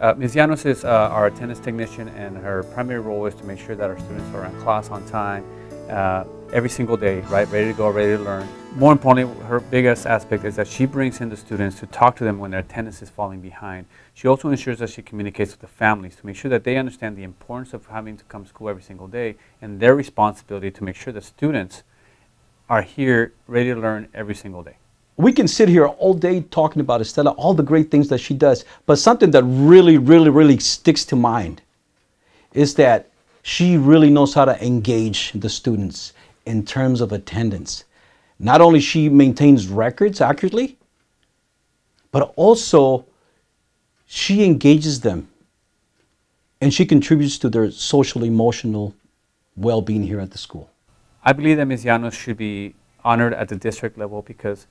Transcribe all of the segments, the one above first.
Uh, Ms. Llanos is uh, our attendance technician, and her primary role is to make sure that our students are in class on time uh, every single day, right? Ready to go, ready to learn. More importantly, her biggest aspect is that she brings in the students to talk to them when their attendance is falling behind. She also ensures that she communicates with the families to make sure that they understand the importance of having to come to school every single day and their responsibility to make sure that students are here ready to learn every single day. We can sit here all day talking about Estela, all the great things that she does, but something that really, really, really sticks to mind is that she really knows how to engage the students in terms of attendance. Not only she maintains records accurately, but also she engages them and she contributes to their social emotional well-being here at the school. I believe that Ms. Llanos should be honored at the district level because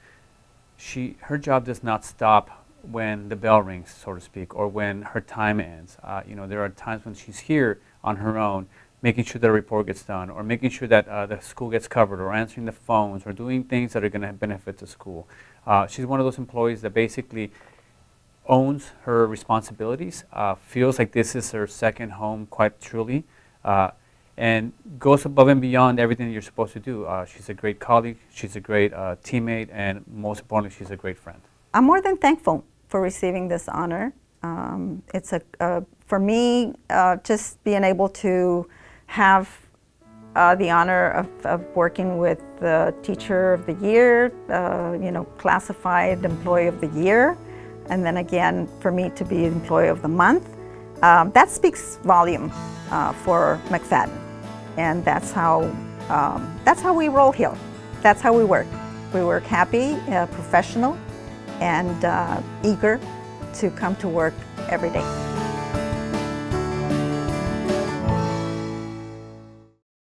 she, her job does not stop when the bell rings, so to speak, or when her time ends. Uh, you know, there are times when she's here on her own, making sure that a report gets done, or making sure that uh, the school gets covered, or answering the phones, or doing things that are going to benefit the school. Uh, she's one of those employees that basically owns her responsibilities, uh, feels like this is her second home quite truly, uh, and goes above and beyond everything you're supposed to do. Uh, she's a great colleague, she's a great uh, teammate, and most importantly, she's a great friend. I'm more than thankful for receiving this honor. Um, it's a, uh, for me, uh, just being able to have uh, the honor of, of, working with the Teacher of the Year, uh, you know, classified Employee of the Year, and then again for me to be Employee of the Month. Um, that speaks volume for McFadden and that's how um, that's how we roll here. That's how we work. We work happy, uh, professional, and uh, eager to come to work every day.